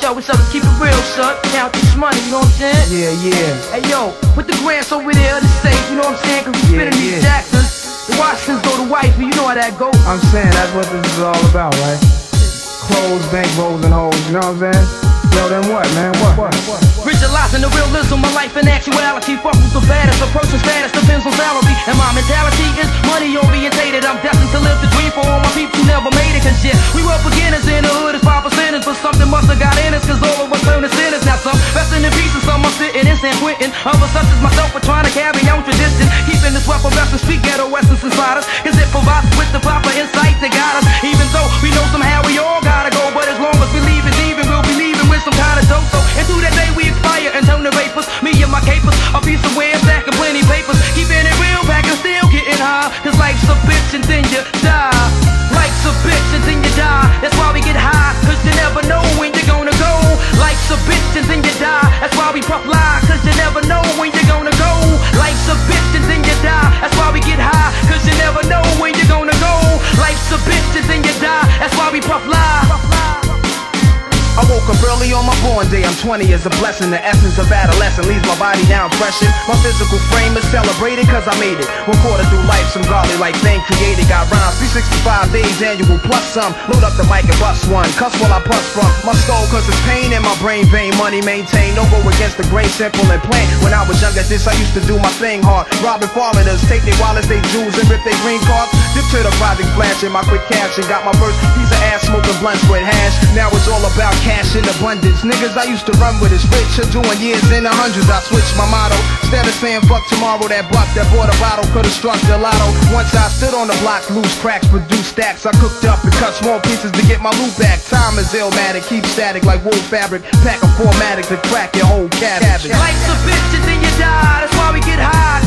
show, so let's keep it real, son. Count this money, you know what I'm saying? Yeah, yeah. Hey yo, put the grants over there in the safe, you know what I'm saying? Cause we Yeah, spinning these yeah. Jacksons. The Washingtons go to wifey, you know how that go. I'm saying that's what this is all about, right? Clothes, bank rolls, and hoes, you know what I'm saying? Yo, then what, man? What? What? what? Visualizing the realism of life in actuality. Fuck who's the baddest, a San Quentin. Others such as myself are trying to carry on tradition. Keeping this weapon vest and speak ghetto essence inside us. Cause it provides with the proper insight that got us. Even though we know somehow we all gotta go. But as long as we leave it even, we'll be leaving with some kind of dope. So into that day we expire and turn to vapors. Me and my capers, a piece of wear, stack of plenty papers. Keeping it real, packing still getting high. Cause life's a bitch and then you die. Life's a bitch and then you die. That's why we get high, cause you never know when you're gonna go. Life's a bitch and then you die. That's why we puff I woke up early on my born day. I'm 20 is a blessing. The essence of adolescence leaves my body down pressured. My physical frame is celebrated cause I made it. Quarter through life, some godly like thing created. Got rhymes 365 days annual plus some. Load up the mic and bust one. Cuss while I bust from my skull cause it's pain in my brain vein. Money maintained. Don't go against the grain, simple and plain. When I was younger, this I used to do my thing hard. Robbing foreigners, take their wallets, they jewels, and rip their green cards. Dip to the project flashing my quick cash and got my first piece of ass smoking blunts with hash. Now it's all about cash in abundance. Niggas I used to run with is rich, are doing years in the hundreds. I switched my motto. Instead of saying fuck tomorrow, that buck that bought a bottle could've struck the lotto. Once I stood on the block, loose cracks, produce stacks. I cooked up and cut small pieces to get my loot back. Time is illmatic, keep static like wool fabric. Pack a formatic to crack your whole cabbage. Life's a bitch and then you die. That's why we get high.